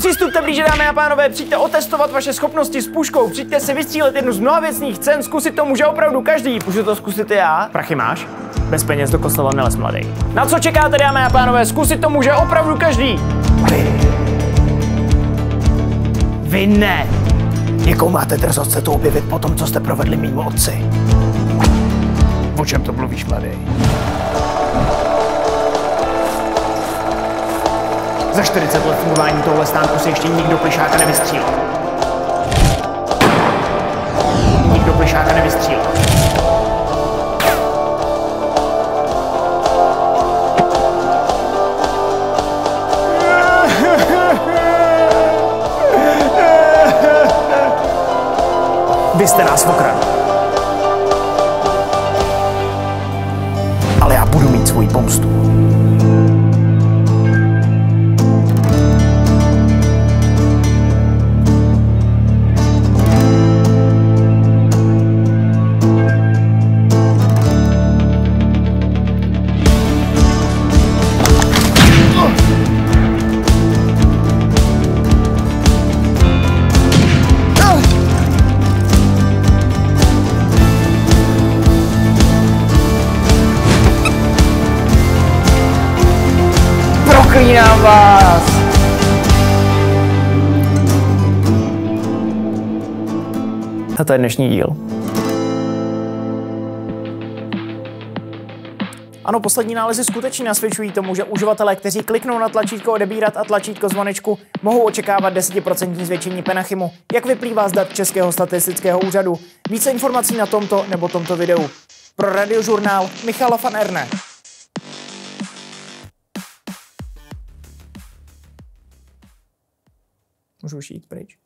Přistupte blíže, dámy a pánové, přijďte otestovat vaše schopnosti s puškou, přijďte si vystřílet jednu z mnoha věcných cen, zkusit to může opravdu každý. Můžu to zkusit i já? Prachy máš? Bez peněz do kostela neles mladý. Na co čekáte, dámy a pánové? Zkusit to může opravdu každý. Vy. Vy ne. Jakou máte drzost se to objevit po tom, co jste provedli mýmu otci? O čem to mluvíš, mladý? Za 40 let fungování tohle stánku se ještě nikdo plišáka nevystřílel. Nikdo plišáka nevystřílel. Vy jste nás okradli. Ale já budu mít svoji pomstu. Proklínám vás! A to je dnešní díl. Ano, poslední nálezy skutečně nasvědčují tomu, že uživatelé, kteří kliknou na tlačítko odebírat a tlačítko zvonečku, mohou očekávat 10% zvětšení penachymu, jak vyplývá z dat Českého statistického úřadu. Více informací na tomto nebo tomto videu. Pro radiožurnál Michala van Erne. Můžu už jít pryč.